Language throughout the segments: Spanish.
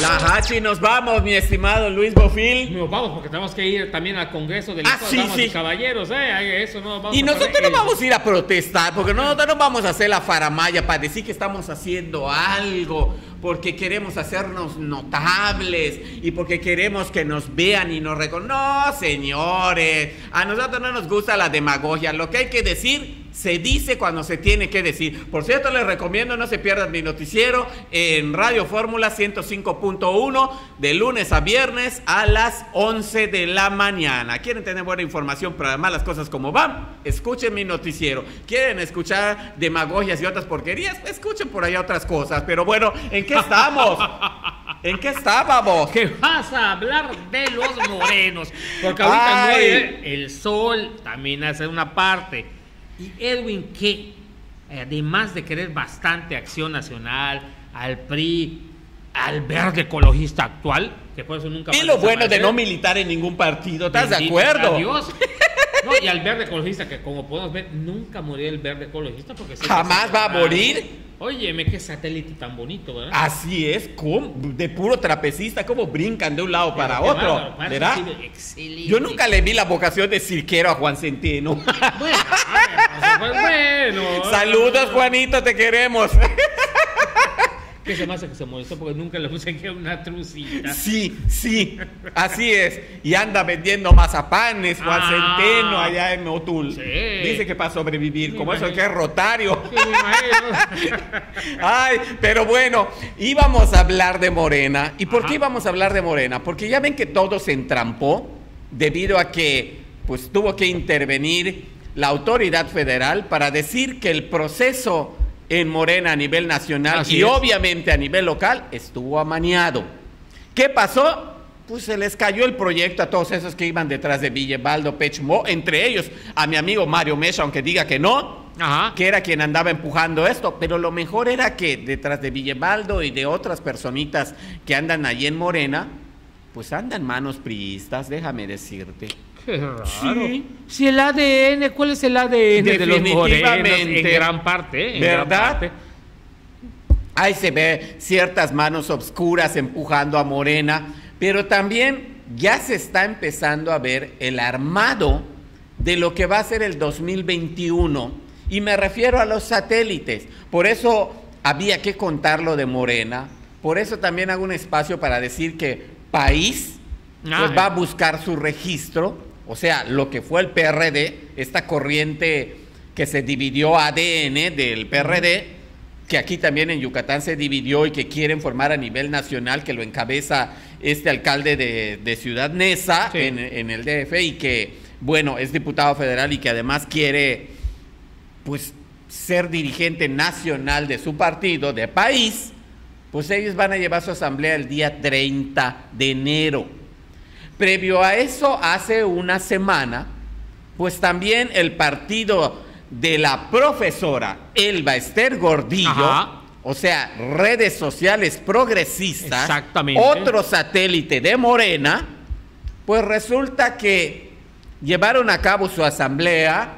La Hachi, nos vamos, mi estimado Luis Bofil. Nos vamos porque tenemos que ir también al Congreso de Ah, las sí, sí. Caballeros, ¿eh? Eso no vamos Y nosotros no vamos a ir a protestar, porque nosotros no vamos a hacer la faramaya para decir que estamos haciendo algo, porque queremos hacernos notables y porque queremos que nos vean y nos reconozcan. No, señores, a nosotros no nos gusta la demagogia. Lo que hay que decir se dice cuando se tiene que decir. Por cierto, les recomiendo no se pierdan mi noticiero en Radio Fórmula 105.1 de lunes a viernes a las 11 de la mañana. ¿Quieren tener buena información pero además las cosas como van? Escuchen mi noticiero. ¿Quieren escuchar demagogias y otras porquerías? Escuchen por allá otras cosas. Pero bueno, ¿en qué estamos? ¿En qué estábamos? Que vas a hablar de los morenos. Porque ahorita no Ay. hay- el sol también hace una parte. Y Edwin, que además de querer bastante acción nacional, al PRI, al verde ecologista actual, que por eso nunca Y lo bueno de no militar en ningún partido, ¿estás de acuerdo? sea Dios. No, y al verde ecologista, que como podemos ver, nunca murió el verde ecologista porque Jamás va a morir. Óyeme, qué satélite tan bonito, ¿verdad? Así es, ¿cómo? de puro trapecista, como brincan de un lado para otro, ¿verdad? Yo nunca le vi la vocación de cirquero a Juan Centeno. Bueno, a ver, pues, bueno. Saludos, Juanito, te queremos. Que se me hace que se molestó porque nunca le puse que una trucita. Sí, sí, así es. Y anda vendiendo mazapanes, Juan Ah. Centeno, allá en Motul. Sí. Dice que para sobrevivir, Me como eso imagino. que es rotario. Sí, me imagino. Ay, pero bueno, íbamos a hablar de Morena. ¿Y por Ajá. qué íbamos a hablar de Morena? Porque ya ven que todo se entrampó debido a que pues tuvo que intervenir la autoridad federal para decir que el proceso en Morena a nivel nacional Así y es. obviamente a nivel local estuvo amañado. ¿Qué pasó? Pues se les cayó el proyecto a todos esos que iban detrás de Villebaldo Pechmo, entre ellos a mi amigo Mario Mesa, aunque diga que no, Ajá. que era quien andaba empujando esto, pero lo mejor era que detrás de Villebaldo y de otras personitas que andan allí en Morena, pues andan manos priistas, déjame decirte. Qué raro. Sí. Si el ADN, ¿cuál es el ADN de los morenos? En gran parte, ¿Verdad? parte. Ahí se ve ciertas manos obscuras empujando a Morena, pero también ya se está empezando a ver el armado de lo que va a ser el 2021. Y me refiero a los satélites. Por eso había que contarlo de Morena. Por eso también hago un espacio para decir que país Ah, pues va a eh. buscar su registro, o sea, lo que fue el PRD, esta corriente que se dividió ADN del PRD, que aquí también en Yucatán se dividió y que quieren formar a nivel nacional, que lo encabeza este alcalde de, de Ciudad Neza Sí. en, en el DF y que, bueno, es diputado federal y que además quiere, pues, ser dirigente nacional de su partido, de país, pues ellos van a llevar su asamblea el día 30 de enero. Previo a eso, hace una semana, pues también el partido de la profesora Elba Esther Gordillo, Ajá. o sea, redes sociales progresistas, Exactamente. otro satélite de Morena, pues resulta que llevaron a cabo su asamblea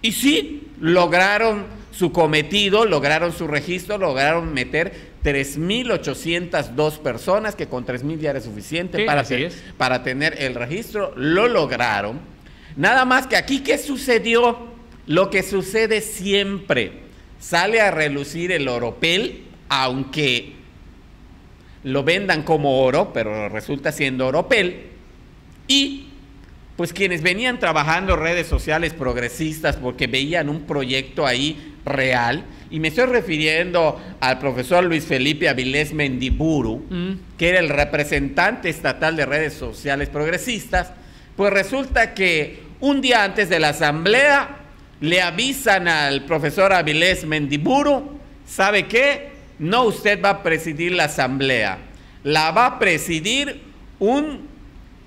y sí, lograron su cometido, lograron su registro, lograron meter 3.802 personas, que con 3.000 ya era suficiente Sí, para, te- para tener el registro, lo lograron. Nada más que aquí, ¿qué sucedió? Lo que sucede siempre, sale a relucir el oropel, aunque lo vendan como oro, pero resulta siendo oropel, y pues quienes venían trabajando redes sociales progresistas porque veían un proyecto ahí real, y me estoy refiriendo al profesor Luis Felipe Avilés Mendiburu, Mm. que era el representante estatal de redes sociales progresistas, pues resulta que un día antes de la asamblea le avisan al profesor Avilés Mendiburu, ¿sabe qué? No usted va a presidir la asamblea, la va a presidir un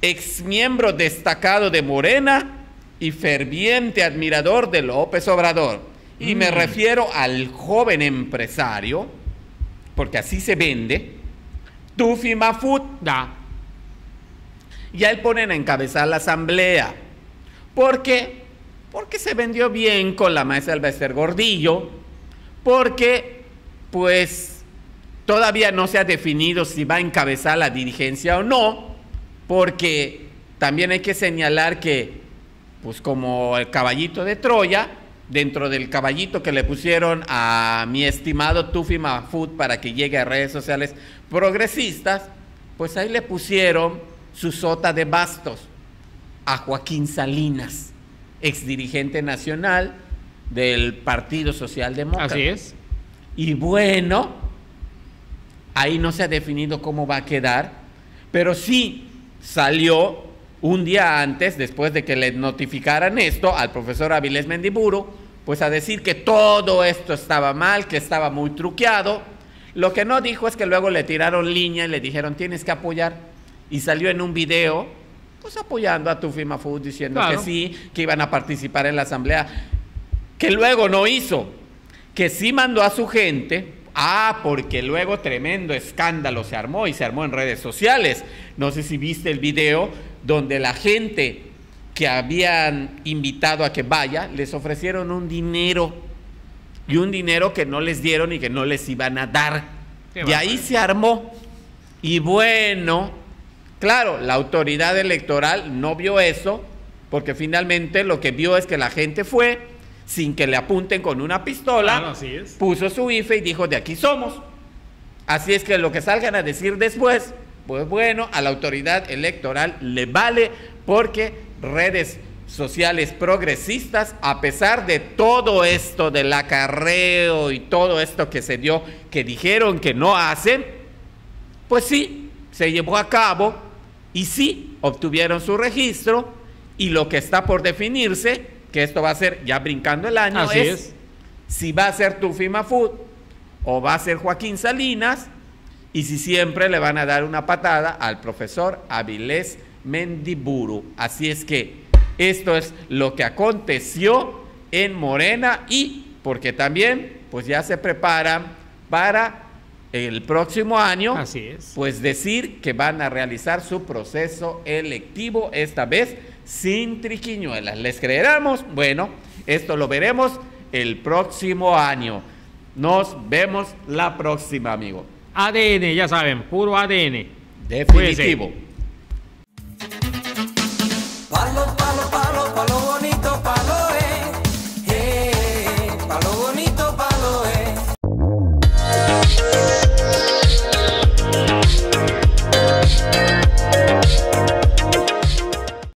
exmiembro destacado de Morena y ferviente admirador de López Obrador. Y me Mm. refiero al joven empresario, porque así se vende, Tufi Mafut. Ya. Y él ponen a encabezar la asamblea. ¿Por qué? Porque se vendió bien con la maestra Elbester Gordillo, porque pues Todavía no se ha definido si va a encabezar la dirigencia o no, porque también hay que señalar que, pues como el caballito de Troya, dentro del caballito que le pusieron a mi estimado Tufi Mahfoud para que llegue a redes sociales progresistas, pues ahí le pusieron su sota de bastos a Joaquín Salinas, ex dirigente nacional del Partido Socialdemócrata. Así es. Y bueno, ahí no se ha definido cómo va a quedar, pero sí salió un día antes, después de que le notificaran esto al profesor Avilés Mendiburu, pues a decir que todo esto estaba mal, que estaba muy truqueado. Lo que no dijo es que luego le tiraron línea y le dijeron tienes que apoyar. Y salió en un video, pues apoyando a Tufi Mahfoud, diciendo Claro. que sí, que iban a participar en la asamblea, que luego no hizo, que sí mandó a su gente. Ah, porque luego tremendo escándalo se armó y se armó en redes sociales. No sé si viste el video donde la gente que habían invitado a que vaya les ofrecieron un dinero y un dinero que no les dieron y que no les iban a dar. Qué y ahí se armó. Y bueno, claro, la autoridad electoral no vio eso, porque finalmente lo que vio es que la gente fue sin que le apunten con una pistola, Claro, así es. puso su IFE y dijo, de aquí somos. Así es que lo que salgan a decir después, pues bueno, a la autoridad electoral le vale porque redes sociales progresistas, a pesar de todo esto del acarreo y todo esto que se dio, que dijeron que no hacen, pues sí, se llevó a cabo y sí, obtuvieron su registro y lo que está por definirse, que esto va a ser ya brincando el año, Así es, es. si va a ser Tufi Mahfoud o va a ser Joaquín Salinas y si siempre le van a dar una patada al profesor Avilés Mendiburu. Así es que esto es lo que aconteció en Morena y porque también pues ya se preparan para el próximo año Así es. pues decir que van a realizar su proceso electivo, esta vez sin triquiñuelas. ¿Les creeremos? Bueno, esto lo veremos el próximo año. Nos vemos la próxima, amigo. ADN, ya saben, puro ADN. Definitivo. Cuídense.